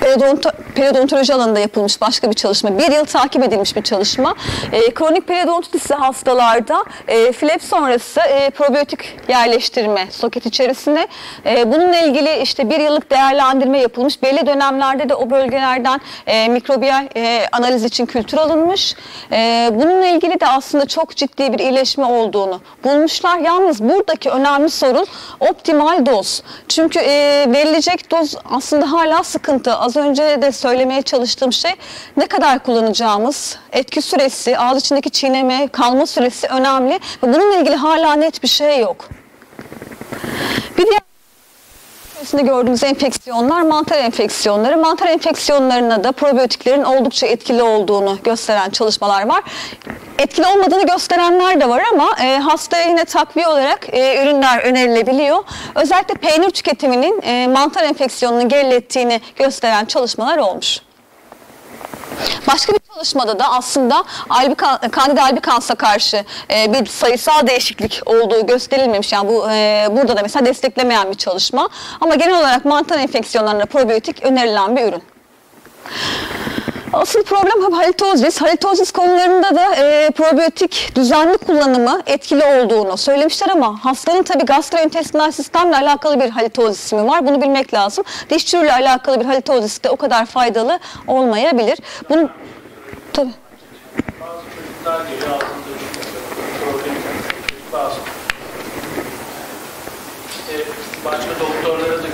periodonto, periodontoloji alanında yapılmış başka bir çalışma. Bir yıl takip edilmiş bir çalışma. E, kronik periodontitisi hastalarda e, flap sonrası e, probiyotik yerleştirme soket içerisine. E, bununla ilgili işte bir yıllık değerlendirme yapılmış. Belli dönemlerde de o bölgelerden e, mikrobiyal e, analiz için kültür alınmış. E, bununla ilgili de aslında çok ciddi bir iyileşme olduğunu bulmuşlar. Yalnız buradaki önemli sorun optimal doz. Çünkü e, verilecek doz aslında hala sıkıntı. Az önce de söyledim söylemeye çalıştığım şey ne kadar kullanacağımız, etki süresi, ağız içindeki çiğneme, kalma süresi önemli bununla ilgili hala net bir şey yok. Bir diğer içerisinde gördüğümüz enfeksiyonlar mantar enfeksiyonları. Mantar enfeksiyonlarına da probiyotiklerin oldukça etkili olduğunu gösteren çalışmalar var. Etkili olmadığını gösterenler de var ama e, hastaya yine takviye olarak e, ürünler önerilebiliyor. Özellikle peynir tüketiminin e, mantar enfeksiyonunu gerilettiğini gösteren çalışmalar olmuş. Başka bir çalışmada da aslında albikan, kandida albikansa karşı e, bir sayısal değişiklik olduğu gösterilmemiş. Yani bu e, burada da mesela desteklemeyen bir çalışma. Ama genel olarak mantar enfeksiyonlarına probiyotik önerilen bir ürün. Asıl problem halitozis. Halitozis konularında da e, probiyotik düzenli kullanımı etkili olduğunu söylemişler ama hastanın tabii gastrointestinal sistemle alakalı bir halitozis mi var? Bunu bilmek lazım. Diş çürüyle alakalı bir halitozis de o kadar faydalı olmayabilir. Bunu tabii. İşte başka doktorlara da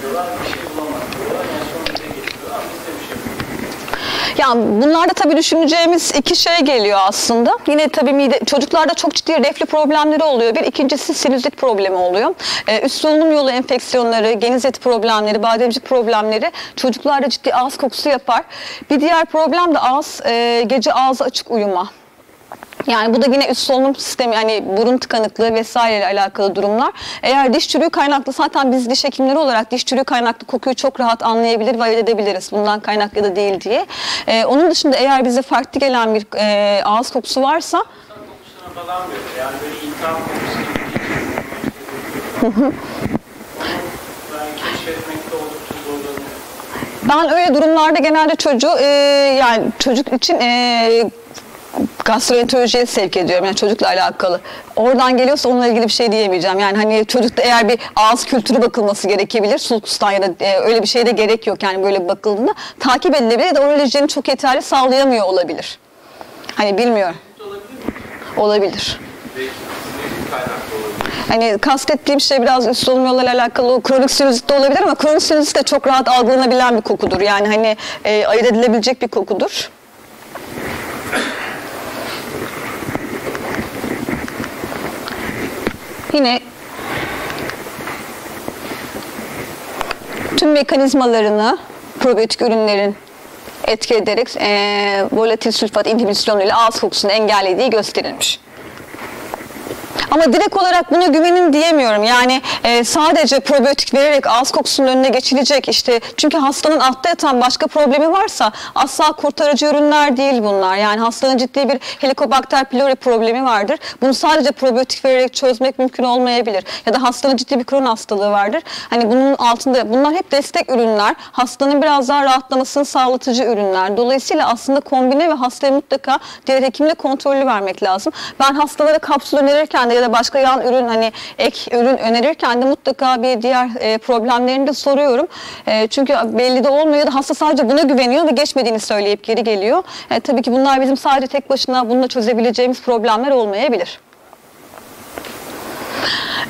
diyorlar bir şey bulamadık diyorlar en son bize getiriyorlar biz de Yani bunlarda tabii düşüneceğimiz iki şey geliyor aslında. Yine tabii mide, çocuklarda çok ciddi reflü problemleri oluyor. Bir ikincisi sinüzit problemi oluyor. Ee, üst solunum yolu enfeksiyonları, geniz eti problemleri, bademcik problemleri çocuklarda ciddi ağız kokusu yapar. Bir diğer problem de ağız, e, gece ağzı açık uyuma. Yani bu da yine üst solunum sistemi yani burun tıkanıklığı vesaire ile alakalı durumlar. Eğer diş çürüğü kaynaklı zaten biz diş hekimleri olarak diş çürüğü kaynaklı kokuyu çok rahat anlayabilir ve edebiliriz bundan kaynaklı da değil diye. Ee, onun dışında eğer bize farklı gelen bir e, ağız kokusu varsa ben ben öyle durumlarda genelde çocuğu e, yani çocuk için e, gastroenterolojiye sevk ediyorum yani çocukla alakalı. Oradan geliyorsa onunla ilgili bir şey diyemeyeceğim. Yani hani çocukta eğer bir ağız kültürü bakılması gerekebilir. Sulkustan ya da e, öyle bir şeye de gerek yok yani böyle bakıldığında. Takip edilebilir de hijyeni çok yeterli sağlayamıyor olabilir. Hani bilmiyorum. Olabilir. Hani kastettiğim şey biraz üst solunum yollarıyla alakalı kronik sinüzit de olabilir ama kronik sinüzit de çok rahat algılanabilen bir kokudur. Yani hani e, ayırt edilebilecek bir kokudur. Yine tüm mekanizmalarını probiyotik ürünlerin etki ederek e, volatil sülfat inhibisyonu ile ağız kokusunu engellediği gösterilmiş. Ama direkt olarak buna güvenin diyemiyorum. Yani e, sadece probiyotik vererek ağız kokusunun önüne geçilecek işte. Çünkü hastanın altta yatan başka problemi varsa asla kurtarıcı ürünler değil bunlar. Yani hastanın ciddi bir Helicobacter pylori problemi vardır. Bunu sadece probiyotik vererek çözmek mümkün olmayabilir. Ya da hastanın ciddi bir kron hastalığı vardır. Hani bunun altında bunlar hep destek ürünler. Hastanın biraz daha rahatlamasını sağlatıcı ürünler. Dolayısıyla aslında kombine ve hastaya mutlaka diğer hekimle kontrollü vermek lazım. Ben hastalara kapsül önerirken de ya da başka yan ürün hani ek ürün önerirken de mutlaka bir diğer e, problemlerini de soruyorum. E, çünkü belli de olmuyor da hasta sadece buna güveniyor ve geçmediğini söyleyip geri geliyor. E, tabii ki bunlar bizim sadece tek başına bununla çözebileceğimiz problemler olmayabilir.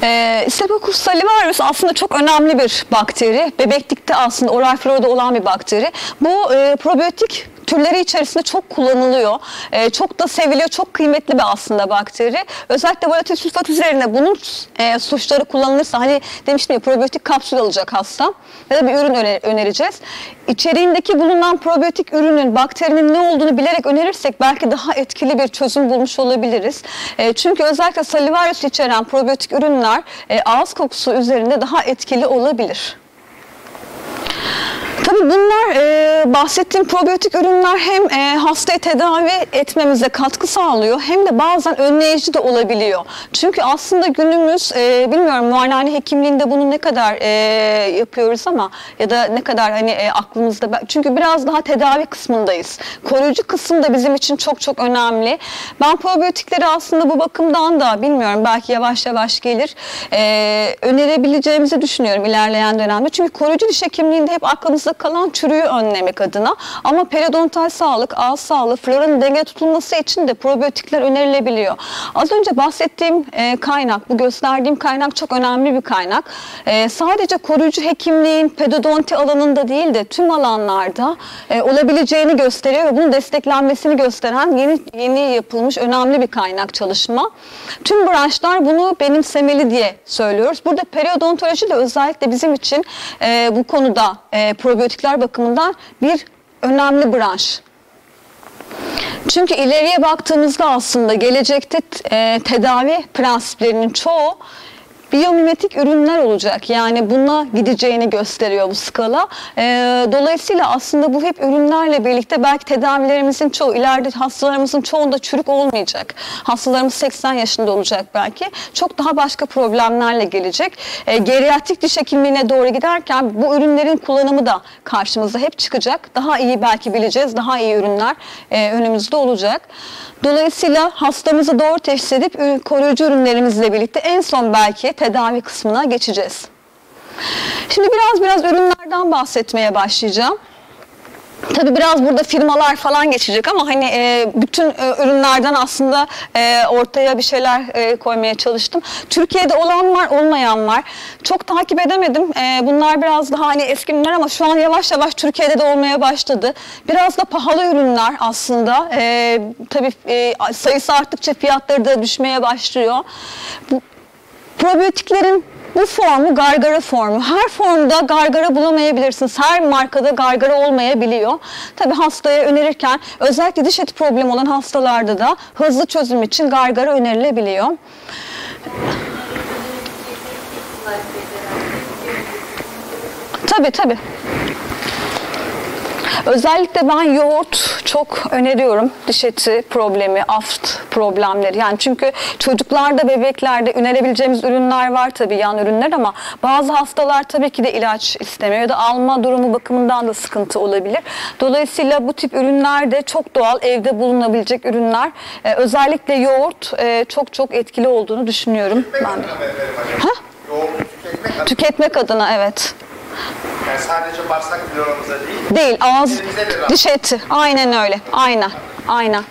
E, Staphylococcus salivarius aslında çok önemli bir bakteri. Bebeklikte aslında oral florada olan bir bakteri. Bu e, probiyotik türleri içerisinde çok kullanılıyor. E, çok da seviliyor, çok kıymetli bir aslında bakteri. Özellikle volatil sülfat üzerine bunun e, suçları kullanılırsa hani demiştim ya probiyotik kapsül alacak hasta ya da bir ürün öner- önereceğiz. İçeriğindeki bulunan probiyotik ürünün bakterinin ne olduğunu bilerek önerirsek belki daha etkili bir çözüm bulmuş olabiliriz. E, çünkü özellikle salivarius içeren probiyotik ürünler e, ağız kokusu üzerinde daha etkili olabilir. Tabii bunlar e, bahsettiğim probiyotik ürünler hem e, hastayı tedavi etmemize katkı sağlıyor hem de bazen önleyici de olabiliyor. Çünkü aslında günümüz e, bilmiyorum muayenehane hekimliğinde bunu ne kadar e, yapıyoruz ama ya da ne kadar hani e, aklımızda çünkü biraz daha tedavi kısmındayız. Koruyucu kısım da bizim için çok çok önemli. Ben probiyotikleri aslında bu bakımdan da bilmiyorum belki yavaş yavaş gelir e, önerebileceğimizi düşünüyorum ilerleyen dönemde. Çünkü koruyucu diş hekimliğinde hep aklımızda kalan çürüğü önlemek adına. Ama periodontal sağlık, ağız sağlığı, floranın denge tutulması için de probiyotikler önerilebiliyor. Az önce bahsettiğim e, kaynak, bu gösterdiğim kaynak çok önemli bir kaynak. E, sadece koruyucu hekimliğin pedodonti alanında değil de tüm alanlarda e, olabileceğini gösteriyor ve bunun desteklenmesini gösteren yeni yeni yapılmış önemli bir kaynak çalışma. Tüm branşlar bunu benimsemeli diye söylüyoruz. Burada periodontoloji de özellikle bizim için e, bu konuda e, probiyotikler bakımından bir önemli branş. Çünkü ileriye baktığımızda aslında gelecekte e, tedavi prensiplerinin çoğu biyomimetik ürünler olacak. Yani buna gideceğini gösteriyor bu skala. E, dolayısıyla aslında bu hep ürünlerle birlikte belki tedavilerimizin çoğu, ileride hastalarımızın çoğunda çürük olmayacak. Hastalarımız 80 yaşında olacak belki. Çok daha başka problemlerle gelecek. E, geriatrik diş hekimliğine doğru giderken bu ürünlerin kullanımı da karşımıza hep çıkacak. Daha iyi belki bileceğiz. Daha iyi ürünler e, önümüzde olacak. Dolayısıyla hastamızı doğru teşhis edip koruyucu ürünlerimizle birlikte en son belki tedavi kısmına geçeceğiz. Şimdi biraz biraz ürünlerden bahsetmeye başlayacağım. Tabii biraz burada firmalar falan geçecek ama hani e, bütün e, ürünlerden aslında e, ortaya bir şeyler e, koymaya çalıştım. Türkiye'de olan var, olmayan var. Çok takip edemedim. E, bunlar biraz daha hani eski ürünler ama şu an yavaş yavaş Türkiye'de de olmaya başladı. Biraz da pahalı ürünler aslında. E, tabii e, sayısı arttıkça fiyatları da düşmeye başlıyor. Bu, Probiyotiklerin bu formu gargara formu. Her formda gargara bulamayabilirsiniz. Her markada gargara olmayabiliyor. Tabi hastaya önerirken özellikle diş eti problemi olan hastalarda da hızlı çözüm için gargara önerilebiliyor. Tabi tabi. Özellikle ben yoğurt çok öneriyorum. Diş eti problemi, aft problemleri. Yani çünkü çocuklarda, bebeklerde önerebileceğimiz ürünler var tabii yan ürünler ama bazı hastalar tabii ki de ilaç istemiyor ya da alma durumu bakımından da sıkıntı olabilir. Dolayısıyla bu tip ürünler de çok doğal evde bulunabilecek ürünler. Ee, özellikle yoğurt e, çok çok etkili olduğunu düşünüyorum ben de. Ha? Adına. Tüketmek adına evet. Yani sadece bağırsak floramıza değil. Değil ağız de diş eti. Aynen öyle. Aynen. Aynen.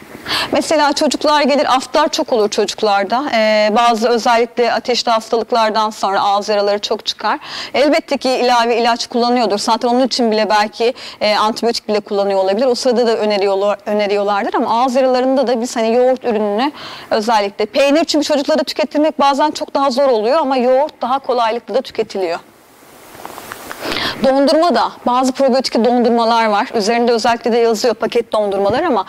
Mesela çocuklar gelir, aftar çok olur çocuklarda. Ee, bazı özellikle ateşli hastalıklardan sonra ağız yaraları çok çıkar. Elbette ki ilave ilaç kullanıyordur. Zaten onun için bile belki e, antibiyotik bile kullanıyor olabilir. O sırada da öneriyorlar, öneriyorlardır ama ağız yaralarında da biz hani yoğurt ürününü özellikle peynir çünkü çocuklara tükettirmek bazen çok daha zor oluyor ama yoğurt daha kolaylıkla da tüketiliyor. Dondurma da bazı probiyotik dondurmalar var. Üzerinde özellikle de yazıyor paket dondurmalar ama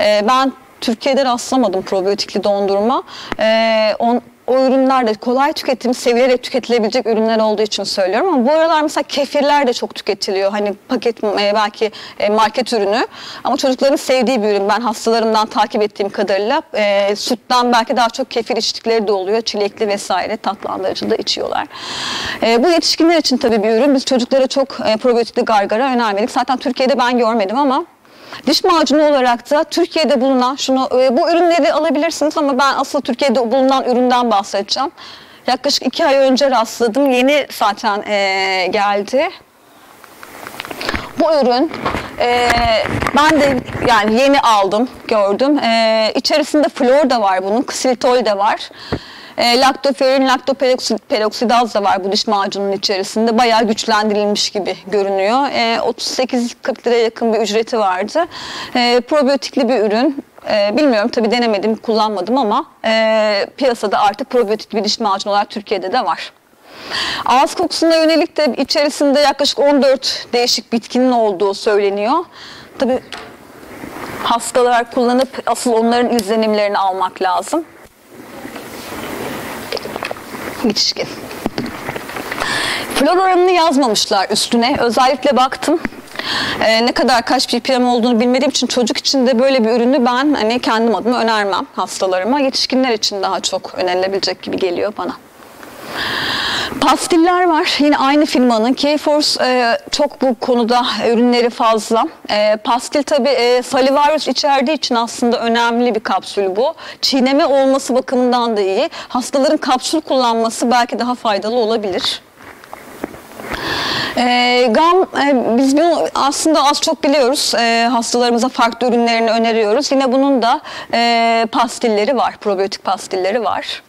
e, ben Türkiye'de rastlamadım probiyotikli dondurma. E, on, o ürünler de kolay tüketim, sevilerek tüketilebilecek ürünler olduğu için söylüyorum ama bu aralar mesela kefirler de çok tüketiliyor. Hani paket e, belki e, market ürünü ama çocukların sevdiği bir ürün. Ben hastalarımdan takip ettiğim kadarıyla e, sütten belki daha çok kefir içtikleri de oluyor. Çilekli vesaire tatlandırıcı da içiyorlar. E, bu yetişkinler için tabii bir ürün. Biz çocuklara çok e, probiyotikli gargara önermedik. Zaten Türkiye'de ben görmedim ama Diş macunu olarak da Türkiye'de bulunan şunu e, bu ürünleri alabilirsiniz ama ben asıl Türkiye'de bulunan üründen bahsedeceğim. Yaklaşık iki ay önce rastladım. Yeni zaten e, geldi. Bu ürün e, ben de yani yeni aldım, gördüm. E, içerisinde flor da var bunun, ksilitol de var. E, laktoferin, laktoperoksidaz da var bu diş macununun içerisinde. Bayağı güçlendirilmiş gibi görünüyor. E, 38-40 liraya yakın bir ücreti vardı. E, probiyotikli bir ürün. E, bilmiyorum tabii denemedim, kullanmadım ama e, piyasada artık probiyotik bir diş macunu olarak Türkiye'de de var. Ağız kokusuna yönelik de içerisinde yaklaşık 14 değişik bitkinin olduğu söyleniyor. Tabii hastalar kullanıp asıl onların izlenimlerini almak lazım. Yetişkin. Flor oranını yazmamışlar üstüne. Özellikle baktım. Ee, ne kadar kaç ppm olduğunu bilmediğim için çocuk için de böyle bir ürünü ben hani kendim adıma önermem hastalarıma. Yetişkinler için daha çok önerilebilecek gibi geliyor bana. Pastiller var. Yine aynı firmanın. K-Force e, çok bu konuda ürünleri fazla. E, pastil tabi e, salivarius içerdiği için aslında önemli bir kapsül bu. Çiğneme olması bakımından da iyi. Hastaların kapsül kullanması belki daha faydalı olabilir. E, GAM, e, biz bunu aslında az çok biliyoruz. E, hastalarımıza farklı ürünlerini öneriyoruz. Yine bunun da e, pastilleri var, probiyotik pastilleri var.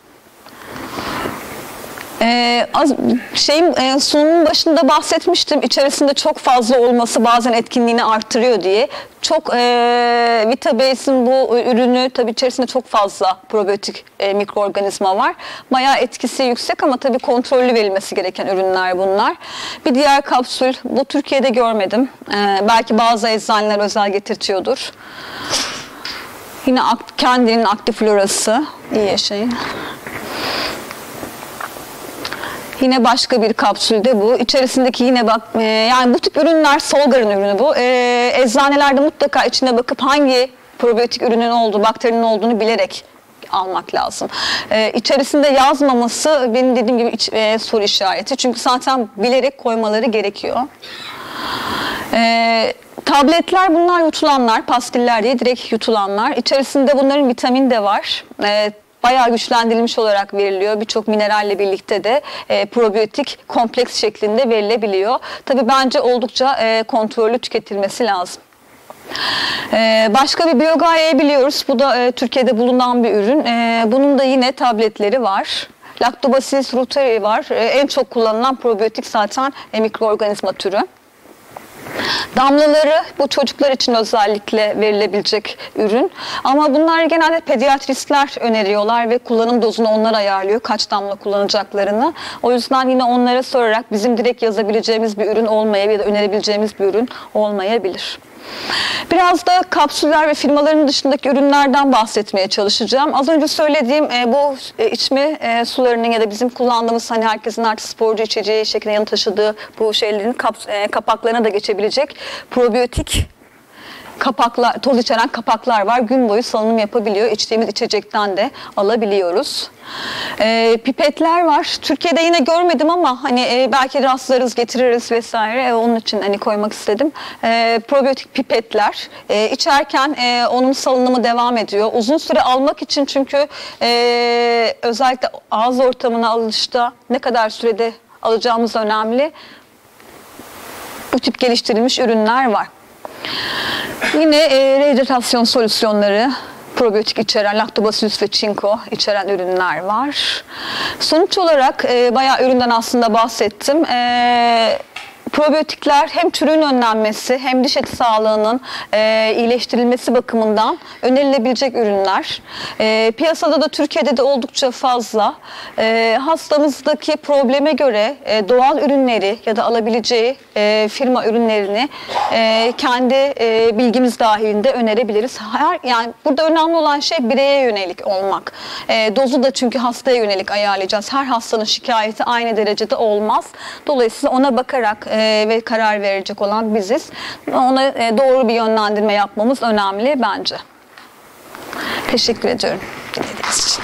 Ee, az, şeyin e, sunumun başında bahsetmiştim. İçerisinde çok fazla olması bazen etkinliğini arttırıyor diye. Çok e, Vitabase'in bu ürünü tabii içerisinde çok fazla probiyotik e, mikroorganizma var. Bayağı etkisi yüksek ama tabii kontrollü verilmesi gereken ürünler bunlar. Bir diğer kapsül bu Türkiye'de görmedim. Ee, belki bazı eczaneler özel getirtiyordur. Yine ak- kendinin aktiflorası. iyi yaşayın. Yine başka bir kapsülde bu. İçerisindeki yine bak e, yani bu tip ürünler Solgar'ın ürünü bu. E, eczanelerde mutlaka içine bakıp hangi probiyotik ürünün olduğu, bakterinin olduğunu bilerek almak lazım. E, içerisinde yazmaması benim dediğim gibi iç- e, soru işareti. Çünkü zaten bilerek koymaları gerekiyor. E, tabletler bunlar yutulanlar, pastiller diye direkt yutulanlar. İçerisinde bunların vitamin de var. E, bayağı güçlendirilmiş olarak veriliyor. Birçok mineralle birlikte de e, probiyotik kompleks şeklinde verilebiliyor. Tabii bence oldukça e, kontrollü tüketilmesi lazım. Ee, başka bir biyogaye biliyoruz. Bu da e, Türkiye'de bulunan bir ürün. Ee, bunun da yine tabletleri var. Lactobacillus reuteri var. Ee, en çok kullanılan probiyotik zaten e, mikroorganizma türü. Damlaları bu çocuklar için özellikle verilebilecek ürün. Ama bunlar genelde pediatristler öneriyorlar ve kullanım dozunu onlar ayarlıyor. Kaç damla kullanacaklarını. O yüzden yine onlara sorarak bizim direkt yazabileceğimiz bir ürün olmayabilir ya da önerebileceğimiz bir ürün olmayabilir. Biraz da kapsüller ve firmaların dışındaki ürünlerden bahsetmeye çalışacağım. Az önce söylediğim e, bu e, içme e, sularının ya da bizim kullandığımız hani herkesin artık sporcu içeceği şeklinde yanı taşıdığı bu şeylerin kap- e, kapaklarına da geçebilecek probiyotik kapaklar, toz içeren kapaklar var. Gün boyu salınım yapabiliyor. İçtiğimiz içecekten de alabiliyoruz. Ee, pipetler var. Türkiye'de yine görmedim ama hani e, belki rastlarız, getiririz vesaire. E, onun için hani koymak istedim. E, probiyotik pipetler. E, içerken e, onun salınımı devam ediyor. Uzun süre almak için çünkü e, özellikle ağız ortamına alışta ne kadar sürede alacağımız önemli. Bu tip geliştirilmiş ürünler var. Yine e, rehidratasyon solüsyonları, probiyotik içeren, laktobasillus ve çinko içeren ürünler var. Sonuç olarak e, bayağı üründen aslında bahsettim. E, Probiyotikler hem çürüğün önlenmesi hem diş eti sağlığının e, iyileştirilmesi bakımından önerilebilecek ürünler. E, piyasada da Türkiye'de de oldukça fazla. E, hastamızdaki probleme göre e, doğal ürünleri ya da alabileceği e, firma ürünlerini e, kendi e, bilgimiz dahilinde önerebiliriz. Her, yani burada önemli olan şey bireye yönelik olmak. E, dozu da çünkü hastaya yönelik ayarlayacağız. Her hastanın şikayeti aynı derecede olmaz. Dolayısıyla ona bakarak e, ve karar verecek olan biziz. Ona e, doğru bir yönlendirme yapmamız önemli bence. Teşekkür ediyorum dinlediğiniz için.